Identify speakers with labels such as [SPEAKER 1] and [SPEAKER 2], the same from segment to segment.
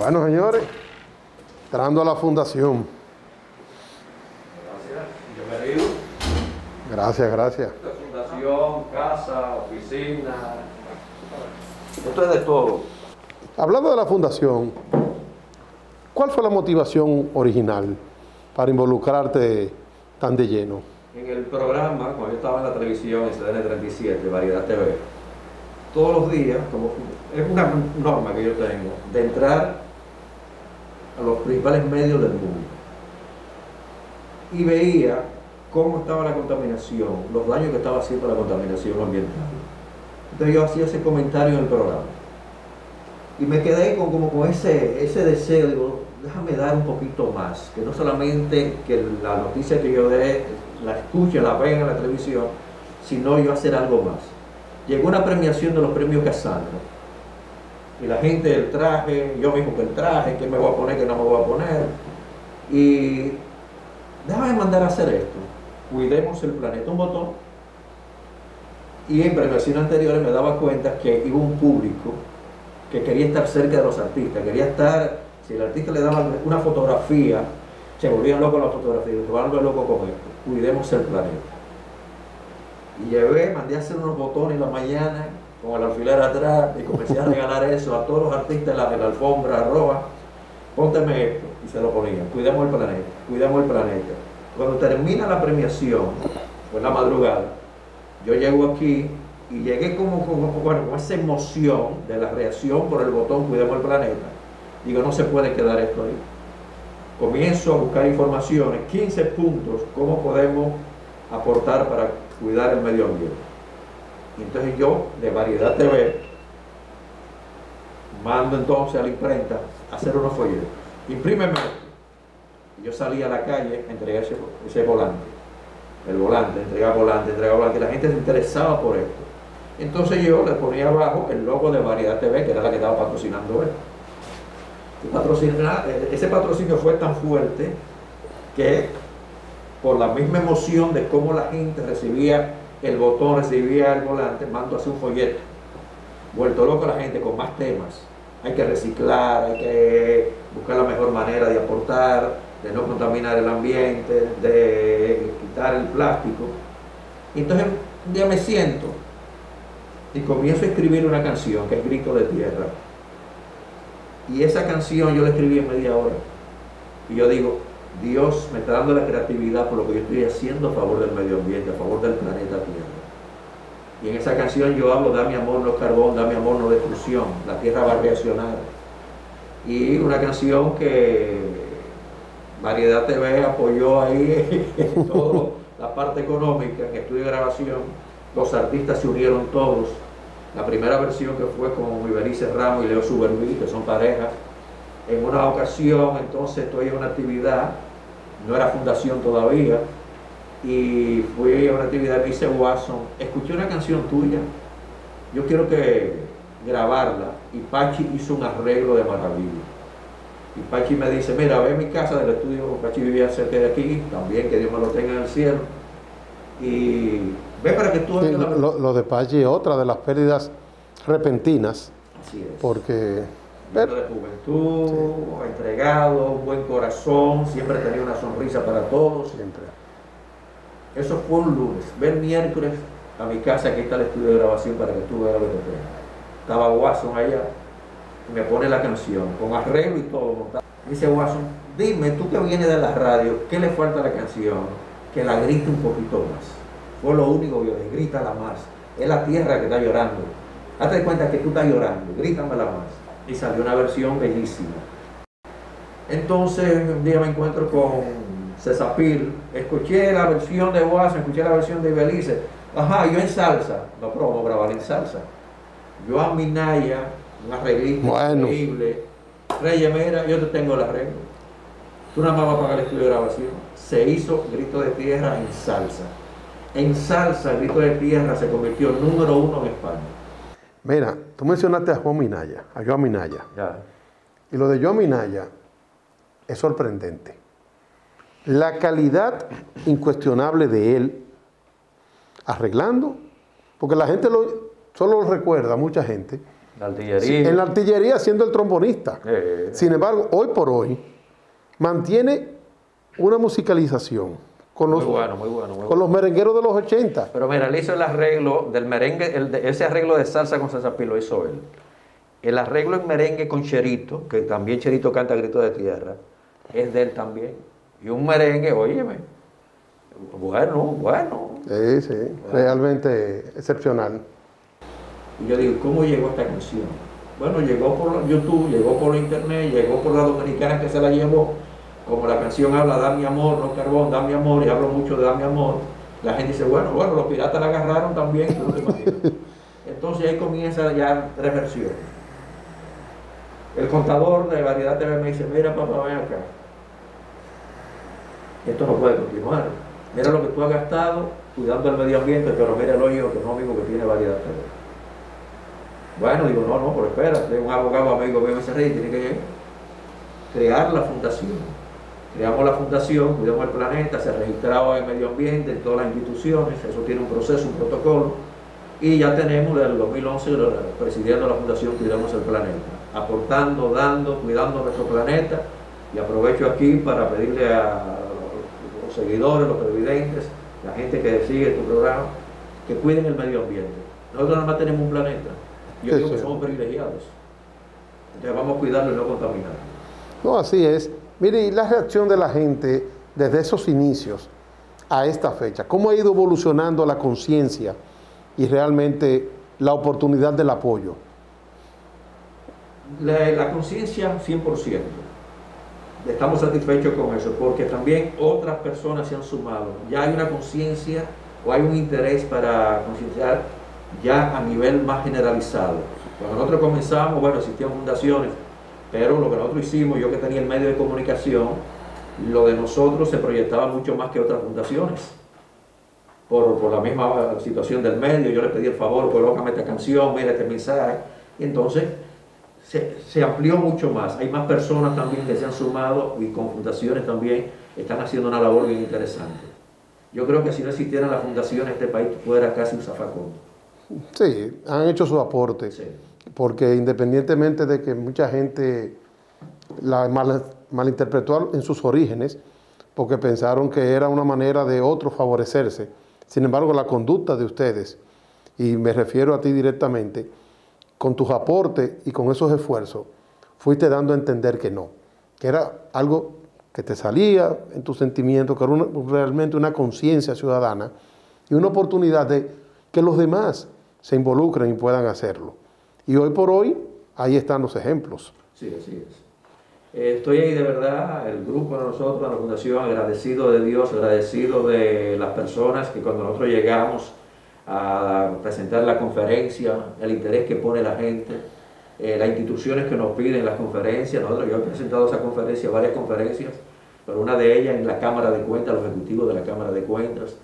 [SPEAKER 1] Bueno, señores, entrando a la fundación.
[SPEAKER 2] Gracias. Bienvenido.
[SPEAKER 1] Gracias, gracias.
[SPEAKER 2] Esta fundación, casa, oficina. Esto es de todo.
[SPEAKER 1] Hablando de la fundación, ¿cuál fue la motivación original para involucrarte tan de lleno?
[SPEAKER 2] En el programa, cuando yo estaba en la televisión, en CDN 37, Variedad TV, todos los días, como es una norma que yo tengo, de entrar a los principales medios del mundo. Y veía cómo estaba la contaminación, los daños que estaba haciendo la contaminación ambiental. Entonces yo hacía ese comentario en el programa. Y me quedé con, como con ese, ese deseo, digo, déjame dar un poquito más, que no solamente que la noticia que yo dé la escuchen, la vean en la televisión, sino yo hacer algo más. Llegó una premiación de los premios Casandra. Y la gente del traje, yo mismo que el traje, qué me voy a poner, qué no me voy a poner. Y déjame mandar a hacer esto. Cuidemos el planeta, un botón. Y en premiaciones anteriores me daba cuenta que iba un público que quería estar cerca de los artistas, quería estar, si el artista le daba una fotografía, se volvían locos las fotografías, se volvían locos con esto. Cuidemos el planeta. Y llevé, mandé a hacer unos botones en la mañana con el alfiler atrás y comencé a regalar eso a todos los artistas en la, alfombra roja. Pónteme esto y se lo ponían. Cuidemos el planeta, cuidemos el planeta. Cuando termina la premiación, fue en la madrugada, yo llego aquí y llegué como, como, bueno, con esa emoción de la reacción por el botón Cuidemos el planeta. Digo, no se puede quedar esto ahí. Comienzo a buscar informaciones, 15 puntos, cómo podemos aportar para cuidar el medio ambiente. Entonces yo, de Variedad TV, mando entonces a la imprenta a hacer unos folletos. Imprímeme. Y yo salí a la calle, entregué ese, ese volante. El volante, entregar volante, entregar volante. Y la gente se interesaba por esto. Entonces yo le ponía abajo el logo de Variedad TV, que era la que estaba patrocinando él. Ese patrocinio fue tan fuerte que por la misma emoción de cómo la gente recibía el botón, recibía el volante, mando a hacer un folleto. Vuelto loco la gente con más temas. Hay que reciclar, hay que buscar la mejor manera de aportar, de no contaminar el ambiente, de quitar el plástico. Entonces un día me siento y comienzo a escribir una canción que es Grito de Tierra. Y esa canción yo la escribí en media hora. Y yo digo, Dios me está dando la creatividad por lo que yo estoy haciendo a favor del medio ambiente, a favor del planeta Tierra. Y en esa canción yo hablo, da mi amor no carbón, da mi amor no destrucción, la Tierra va a reaccionar. Y una canción que Variedad TV apoyó ahí en toda la parte económica, en estudio grabación, los artistas se unieron todos. La primera versión que fue con Iberice Ramos y Leo Suberví, que son parejas, en una ocasión, entonces estoy en una actividad, no era fundación todavía, y fui a una actividad, me dice Watson, escuché una canción tuya, yo quiero que grabarla, y Pachi hizo un arreglo de maravilla. Y Pachi me dice, mira, ve a mi casa del estudio, Pachi vivía cerca de aquí, también que Dios me lo tenga en el cielo, y ve para que tú...
[SPEAKER 1] Sí, lo, lo, de Pachi es otra de las pérdidas repentinas,
[SPEAKER 2] Así es.
[SPEAKER 1] porque
[SPEAKER 2] Pero, de juventud, sí. entregado, buen corazón, siempre tenía una sonrisa para todos.
[SPEAKER 1] siempre.
[SPEAKER 2] Eso fue un lunes. Ven miércoles a mi casa, aquí está el estudio de grabación para que tú veas lo que te Estaba Watson allá, y me pone la canción, con arreglo y todo. Dice Watson, dime, tú que vienes de la radio, ¿qué le falta a la canción? Que la grite un poquito más. Fue lo único que yo le grítala más. Es la tierra que está llorando. Hazte cuenta que tú estás llorando, grítamela más y salió una versión bellísima. Entonces un día me encuentro con Cesapil, escuché la versión de Watson, escuché la versión de Belice, ajá, yo en salsa, no, pero grabar en salsa. Yo a Minaya, un arreglista
[SPEAKER 1] bueno.
[SPEAKER 2] increíble, Reyes, mira, yo te tengo el arreglo. Tú nada más vas a pagar el estudio de grabación. Se hizo Grito de Tierra en salsa. En salsa, el Grito de Tierra se convirtió en número uno en España.
[SPEAKER 1] Mira, tú mencionaste a Juan Minaya, a Joan Minaya.
[SPEAKER 2] Ya.
[SPEAKER 1] Y lo de Joan Minaya es sorprendente. La calidad incuestionable de él arreglando, porque la gente lo, solo lo recuerda, mucha gente,
[SPEAKER 2] La artillería.
[SPEAKER 1] en la artillería siendo el trombonista.
[SPEAKER 2] Eh,
[SPEAKER 1] Sin embargo, hoy por hoy mantiene una musicalización con
[SPEAKER 2] muy
[SPEAKER 1] los,
[SPEAKER 2] bueno, muy bueno, muy
[SPEAKER 1] con
[SPEAKER 2] bueno.
[SPEAKER 1] los merengueros de los 80.
[SPEAKER 2] Pero mira, él hizo el arreglo del merengue, el de- ese arreglo de salsa con salsa lo hizo él. El arreglo en merengue con Cherito, que también Cherito canta Grito de Tierra, es de él también. Y un merengue, óyeme, bueno, bueno.
[SPEAKER 1] Sí, sí, realmente excepcional.
[SPEAKER 2] Y yo digo, ¿cómo llegó esta canción? Bueno, llegó por YouTube, llegó por internet, llegó por la dominicana que se la llevó. Como la canción habla, da mi amor, no carbón, da mi amor, y hablo mucho de da mi amor. La gente dice, bueno, bueno, los piratas la agarraron también. tú te imaginas. Entonces ahí comienza ya tres versiones. El contador de Variedad TV me dice, mira papá, ven acá. Esto no puede continuar. Mira lo que tú has gastado cuidando el medio ambiente, pero mira el hoyo económico que tiene Variedad TV. Bueno, digo, no, no, pero espérate, un abogado amigo mío me dice, Rey, tiene que crear la fundación. Creamos la fundación, cuidamos el planeta, se registraba en medio ambiente, en todas las instituciones, eso tiene un proceso, un protocolo, y ya tenemos desde el 2011 la- presidiendo la fundación Cuidamos el Planeta, aportando, dando, cuidando nuestro planeta, y aprovecho aquí para pedirle a los seguidores, los televidentes, la gente que sigue tu programa, que cuiden el medio ambiente. Nosotros nada más tenemos un planeta, yo
[SPEAKER 1] Sí,
[SPEAKER 2] digo que
[SPEAKER 1] sí.
[SPEAKER 2] somos privilegiados, entonces vamos a cuidarlo y no contaminarlo.
[SPEAKER 1] No, así es. Mire, y la reacción de la gente desde esos inicios a esta fecha, ¿cómo ha ido evolucionando la conciencia y realmente la oportunidad del apoyo?
[SPEAKER 2] La, la conciencia 100%. Estamos satisfechos con eso porque también otras personas se han sumado. Ya hay una conciencia o hay un interés para concienciar ya a nivel más generalizado. Cuando nosotros comenzamos, bueno, existían fundaciones, pero lo que nosotros hicimos, yo que tenía el medio de comunicación, lo de nosotros se proyectaba mucho más que otras fundaciones. Por, por la misma situación del medio, yo le pedí el favor, colócame esta canción, mira este mensaje. Y entonces se, se amplió mucho más. Hay más personas también que se han sumado y con fundaciones también están haciendo una labor bien interesante. Yo creo que si no existieran las fundaciones, este país fuera casi un zafacón.
[SPEAKER 1] Sí, han hecho su aporte.
[SPEAKER 2] Sí.
[SPEAKER 1] Porque independientemente de que mucha gente la mal- malinterpretó en sus orígenes, porque pensaron que era una manera de otros favorecerse, sin embargo la conducta de ustedes, y me refiero a ti directamente, con tus aportes y con esos esfuerzos, fuiste dando a entender que no, que era algo que te salía en tus sentimientos, que era realmente una conciencia ciudadana y una oportunidad de que los demás se involucren y puedan hacerlo. Y hoy por hoy, ahí están los ejemplos.
[SPEAKER 2] Sí, así es. Eh, Estoy ahí de verdad, el grupo de nosotros, la Fundación, agradecido de Dios, agradecido de las personas que cuando nosotros llegamos a presentar la conferencia, el interés que pone la gente, eh, las instituciones que nos piden las conferencias. Nosotros, yo he presentado esa conferencia, varias conferencias, pero una de ellas en la Cámara de Cuentas, los ejecutivos de la Cámara de Cuentas,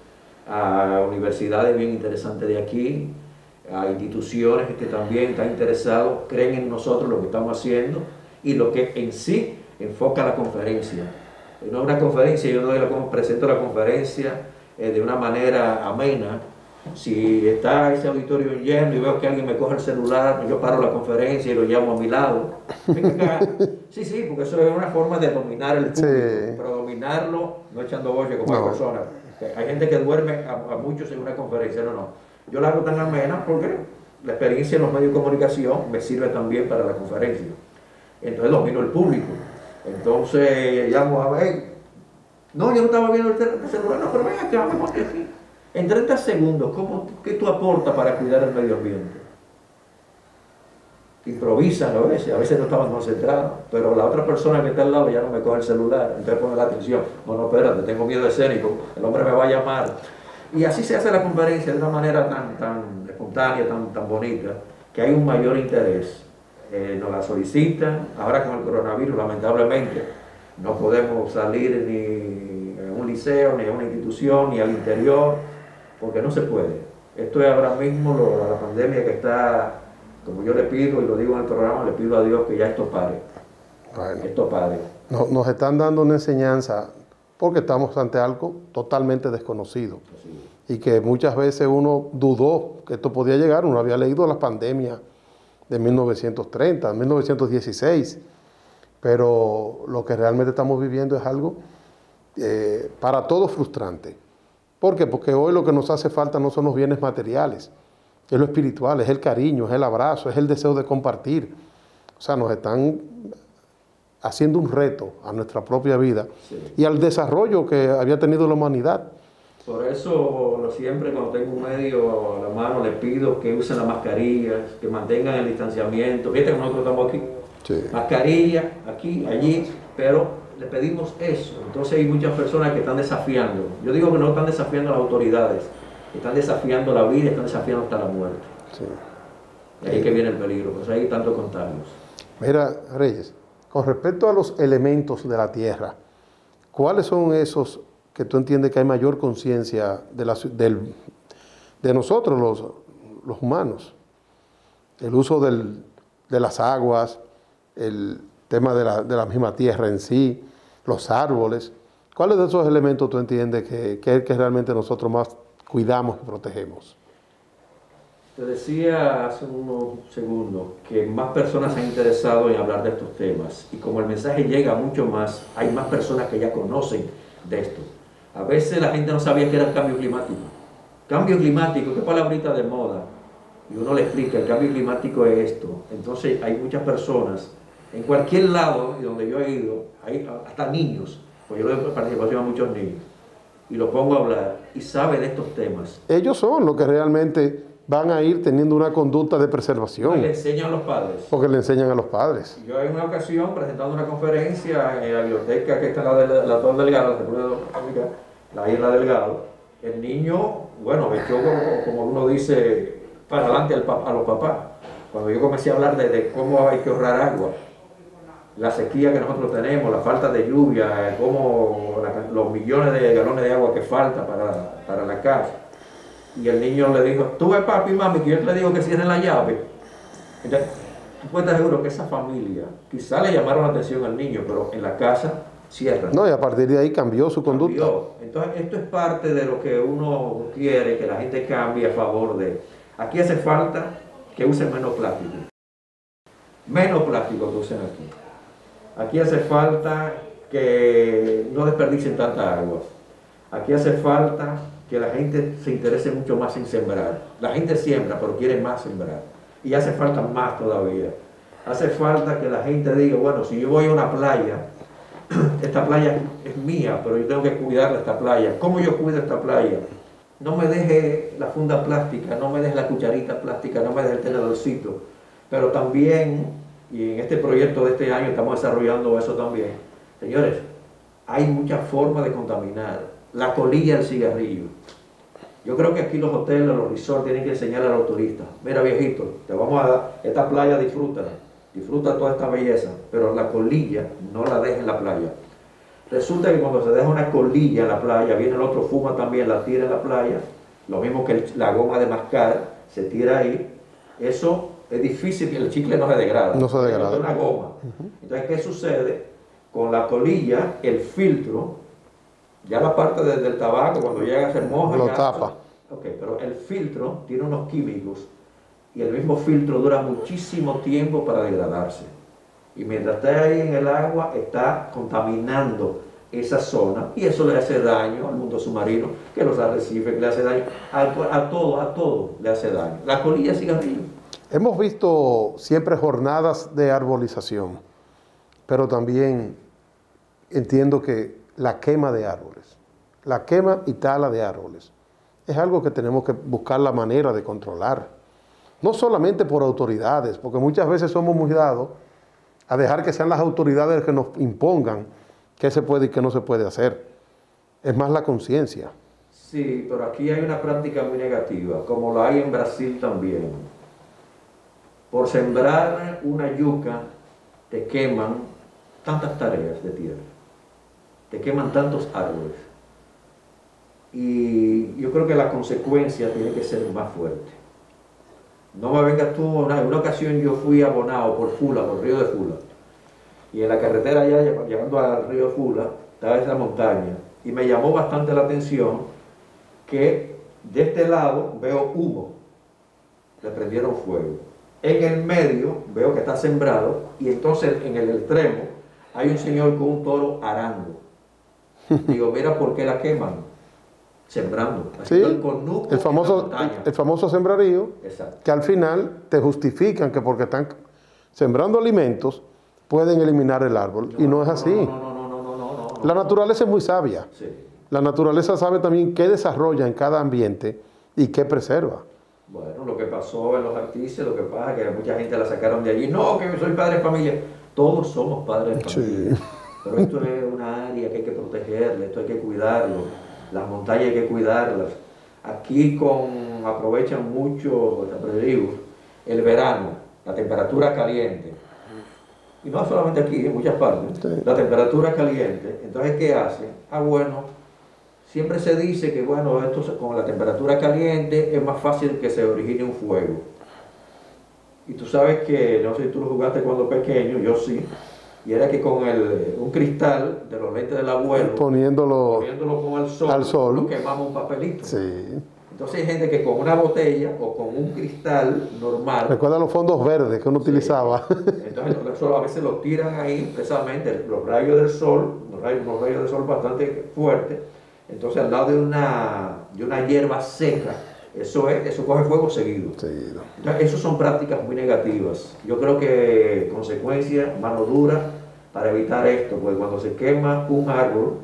[SPEAKER 2] a universidades bien interesantes de aquí, a instituciones que también están interesados, creen en nosotros lo que estamos haciendo y lo que en sí enfoca la conferencia. No es una conferencia, yo doy la, presento la conferencia eh, de una manera amena. Si está ese auditorio lleno y veo que alguien me coge el celular, yo paro la conferencia y lo llamo a mi lado. Venga. Sí, sí, porque eso es una forma de dominar el público,
[SPEAKER 1] Sí.
[SPEAKER 2] pero dominarlo no echando boche como
[SPEAKER 1] No.
[SPEAKER 2] hay personas. Hay gente que duerme a, a muchos en una conferencia, no, no. Yo la hago tan amena porque la experiencia en los medios de comunicación me sirve también para la conferencia. Entonces domino el público. Entonces llamo a ver. No, yo no estaba viendo el celular, no, pero ven acá, me ponte aquí. En 30 segundos, ¿cómo, ¿qué tú aportas para cuidar el medio ambiente? Improvisan a veces, a veces no estaban concentrados, pero la otra persona que está al lado ya no me coge el celular, entonces pone la atención. No, no, espérate, tengo miedo escénico, el hombre me va a llamar. Y así se hace la conferencia de una manera tan, tan espontánea, tan, tan bonita, que hay un mayor interés. Eh, nos la solicitan, ahora con el coronavirus, lamentablemente, no podemos salir ni a un liceo, ni a una institución, ni al interior, porque no se puede. Esto es ahora mismo lo- la pandemia que está, como yo le pido y lo digo en el programa, le pido a Dios que ya esto pare,
[SPEAKER 1] Bueno,
[SPEAKER 2] esto pare.
[SPEAKER 1] no- nos están dando una enseñanza porque estamos ante algo totalmente desconocido y que muchas veces uno dudó que esto podía llegar, uno había leído las pandemias de 1930, 1916, pero lo que realmente estamos viviendo es algo eh, para todos frustrante. ¿Por qué? Porque hoy lo que nos hace falta no son los bienes materiales, es lo espiritual, es el cariño, es el abrazo, es el deseo de compartir. O sea, nos están haciendo un reto a nuestra propia vida y al desarrollo que había tenido la humanidad.
[SPEAKER 2] Por eso siempre cuando tengo un medio a la mano le pido que usen las mascarillas, que mantengan el distanciamiento. Fíjate que nosotros estamos aquí. Mascarilla, aquí, allí, pero le pedimos eso. Entonces hay muchas personas que están desafiando. Yo digo que no están desafiando a las autoridades, están desafiando la vida, están desafiando hasta la muerte. Y ahí que viene el peligro, pues hay tantos contagios.
[SPEAKER 1] Mira, Reyes, con respecto a los elementos de la tierra, ¿cuáles son esos que tú entiendes que hay mayor conciencia de, nosotros, los, humanos? El uso de las aguas, el tema de la, misma tierra en sí, los árboles. ¿Cuáles de esos elementos tú entiendes que, que, que realmente nosotros más cuidamos y protegemos?
[SPEAKER 2] Te decía hace unos segundos que más personas se han interesado en hablar de estos temas y como el mensaje llega mucho más, hay más personas que ya conocen de esto. A veces la gente no sabía que era el cambio climático. Cambio climático, qué palabrita de moda. Y uno le explica, el cambio climático es esto. Entonces hay muchas personas, en cualquier lado donde yo he ido, hay hasta niños, pues yo he participado a muchos niños, y los pongo a hablar y saben de estos temas.
[SPEAKER 1] Ellos son los que realmente van a ir teniendo una conducta de preservación.
[SPEAKER 2] le enseñan a los padres.
[SPEAKER 1] Porque le enseñan a los padres.
[SPEAKER 2] Yo en una ocasión, presentando una conferencia en la biblioteca que está en la, de, la Torre Delgado, la República la Isla Delgado, el niño, bueno, me echó como, uno dice, para adelante a los papás. Cuando yo comencé a hablar de, cómo hay que ahorrar agua, la sequía que nosotros tenemos, la falta de lluvia, cómo los millones de galones de agua que falta para, para la casa y el niño le dijo, tú ves papi y mami, que yo te digo que cierren la llave. Entonces, tú puedes estar seguro que esa familia, quizá le llamaron la atención al niño, pero en la casa cierran.
[SPEAKER 1] No, y a partir de ahí cambió su conducta.
[SPEAKER 2] Entonces, esto es parte de lo que uno quiere, que la gente cambie a favor de... Aquí hace falta que usen menos plástico. Menos plástico que usen aquí. Aquí hace falta que no desperdicien tanta agua. Aquí hace falta que la gente se interese mucho más en sembrar. La gente siembra, pero quiere más sembrar. Y hace falta más todavía. Hace falta que la gente diga, bueno, si yo voy a una playa, esta playa es mía, pero yo tengo que cuidar de esta playa. ¿Cómo yo cuido esta playa? No me deje la funda plástica, no me deje la cucharita plástica, no me deje el tenedorcito. Pero también, y en este proyecto de este año estamos desarrollando eso también, señores, hay muchas formas de contaminar la colilla del cigarrillo. Yo creo que aquí los hoteles, los resorts tienen que enseñarle a los turistas, mira viejito, te vamos a dar, esta playa disfruta, disfruta toda esta belleza, pero la colilla no la dejes en la playa. Resulta que cuando se deja una colilla en la playa, viene el otro fuma también, la tira en la playa, lo mismo que la goma de mascar, se tira ahí, eso es difícil que el chicle no se degrada.
[SPEAKER 1] No se degrada.
[SPEAKER 2] Es una goma. Entonces, ¿qué sucede? Con la colilla, el filtro ya la parte del tabaco, cuando llega a ser moja,
[SPEAKER 1] lo tapa.
[SPEAKER 2] Ok, pero el filtro tiene unos químicos y el mismo filtro dura muchísimo tiempo para degradarse. Y mientras está ahí en el agua, está contaminando esa zona y eso le hace daño al mundo submarino, que los arrecifes, que le hace daño, a, todo, a todo le hace daño. La colilla cigarrillo.
[SPEAKER 1] Hemos visto siempre jornadas de arbolización, pero también entiendo que la quema de árboles. La quema y tala de árboles. Es algo que tenemos que buscar la manera de controlar. No solamente por autoridades, porque muchas veces somos muy dados a dejar que sean las autoridades que nos impongan qué se puede y qué no se puede hacer. Es más la conciencia.
[SPEAKER 2] Sí, pero aquí hay una práctica muy negativa, como la hay en Brasil también. Por sembrar una yuca te queman tantas tareas de tierra te queman tantos árboles. Y yo creo que la consecuencia tiene que ser más fuerte. No me vengas tú, en una ocasión yo fui abonado por Fula, por Río de Fula, y en la carretera allá, llegando al Río de Fula, estaba esa montaña, y me llamó bastante la atención que de este lado veo humo, le prendieron fuego. En el medio veo que está sembrado y entonces en el extremo hay un señor con un toro arando. Digo, mira por qué la queman. Sembrando.
[SPEAKER 1] Sí,
[SPEAKER 2] el
[SPEAKER 1] el famoso, el famoso sembrarío,
[SPEAKER 2] Exacto.
[SPEAKER 1] que al final te justifican que porque están sembrando alimentos pueden eliminar el árbol. Y no es así.
[SPEAKER 2] No, no, no, no, no, no, no, no.
[SPEAKER 1] La naturaleza es muy sabia.
[SPEAKER 2] Sí.
[SPEAKER 1] La naturaleza sabe también qué desarrolla en cada ambiente y qué preserva.
[SPEAKER 2] Bueno, lo que pasó en los artistas, lo que pasa es que mucha gente la sacaron de allí. No, que soy padre de familia. Todos somos padres de familia.
[SPEAKER 1] Sí.
[SPEAKER 2] Pero esto es protegerla, esto hay que cuidarlo. Las montañas hay que cuidarlas. Aquí con, aprovechan mucho los tempraneros, el verano, la temperatura caliente. Y no solamente aquí, en muchas partes.
[SPEAKER 1] Sí.
[SPEAKER 2] La temperatura caliente. Entonces, ¿qué hacen? Ah, bueno, siempre se dice que, bueno, esto con la temperatura caliente es más fácil que se origine un fuego. Y tú sabes que, no sé si tú lo jugaste cuando pequeño, yo sí, y era que con el, un cristal de los lentes del abuelo,
[SPEAKER 1] Poniéndolo.
[SPEAKER 2] poniéndolo con el sol,
[SPEAKER 1] al sol.
[SPEAKER 2] lo quemamos un papelito.
[SPEAKER 1] Sí.
[SPEAKER 2] Entonces hay gente que con una botella o con un cristal normal,
[SPEAKER 1] Recuerda los fondos verdes que uno utilizaba.
[SPEAKER 2] entonces eso a veces los tiran ahí precisamente los rayos del sol, los rayos, unos rayos del sol bastante fuertes, entonces al lado de una, de una hierba seca, eso es, eso coge fuego seguido.
[SPEAKER 1] Seguido.
[SPEAKER 2] Entonces, Esas son prácticas muy negativas. Yo creo que consecuencia, mano dura para evitar esto, porque cuando se quema un árbol,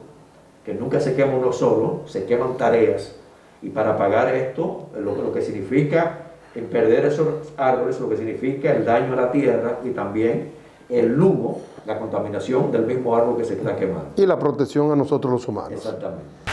[SPEAKER 2] que nunca se quema uno solo, se queman tareas. Y para pagar esto, lo, lo que significa en perder esos árboles, lo que significa el daño a la tierra y también el humo, la contaminación del mismo árbol que se está quemando.
[SPEAKER 1] Y la protección a nosotros los humanos.
[SPEAKER 2] Exactamente.